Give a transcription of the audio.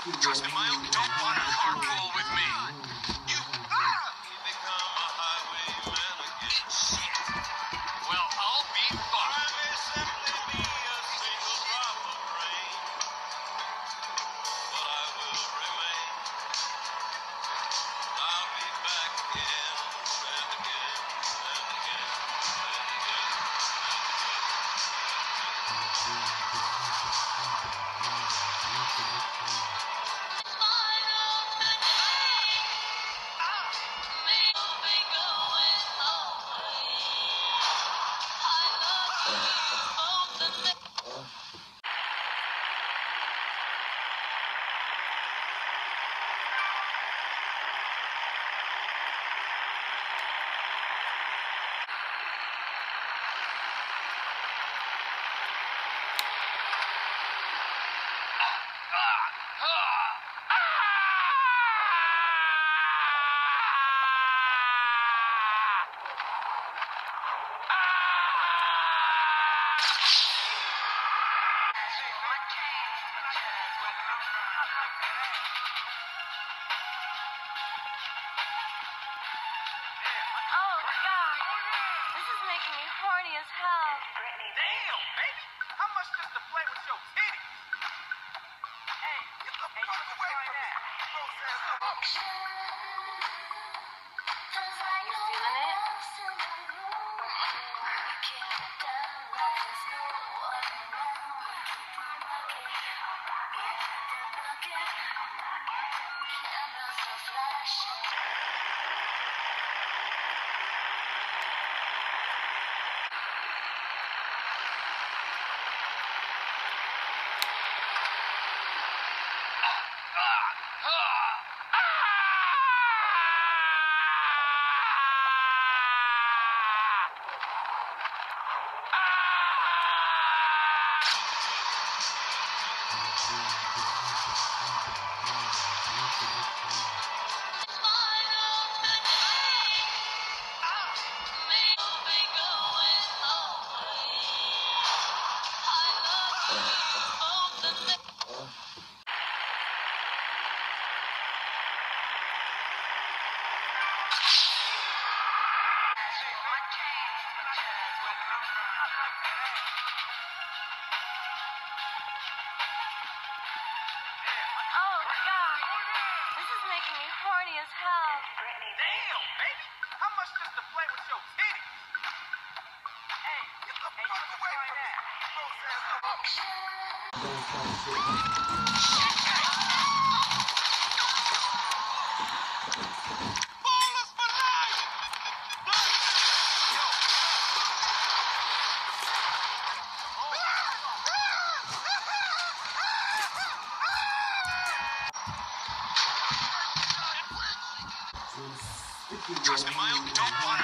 Trust me, Milo, don't want to carpool with me. Thanks. Trust me, Miles, don't want